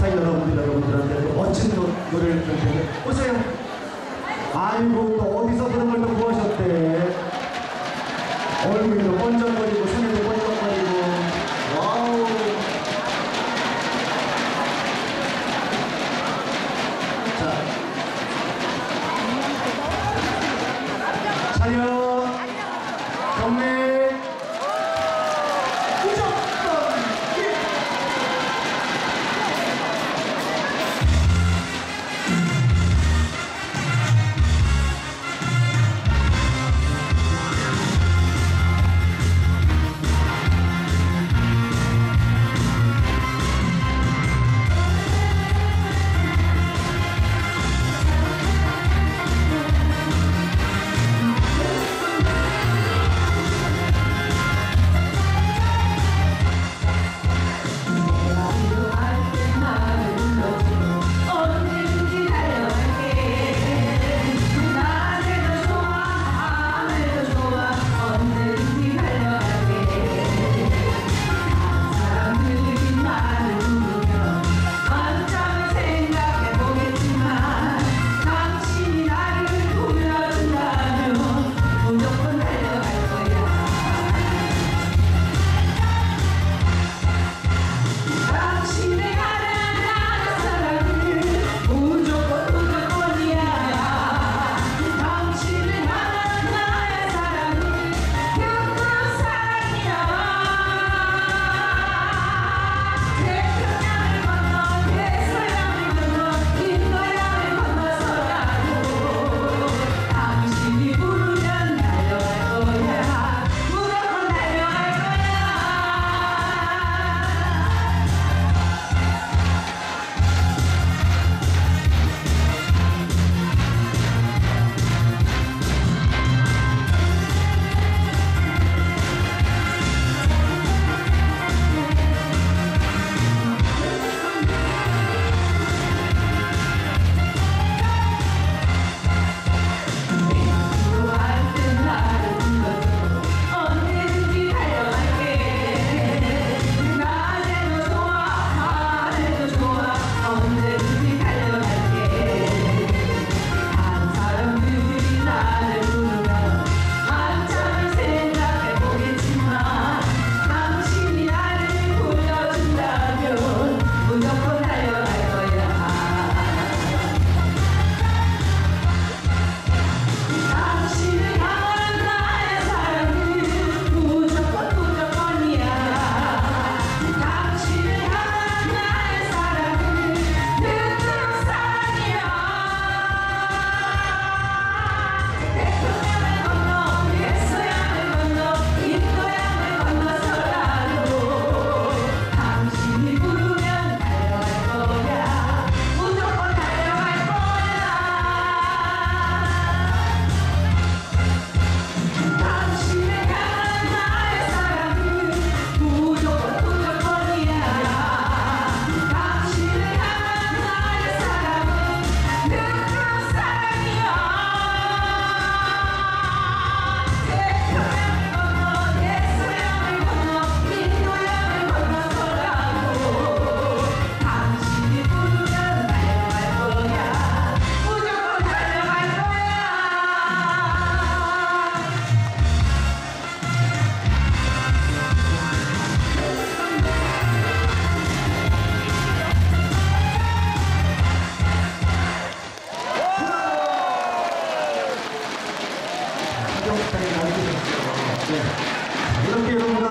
스타 여러분들 여러분들한테 멋진 노래를 들려드릴게요. 오세요. 아이고 또 어디서 그런 걸 또 구하셨대.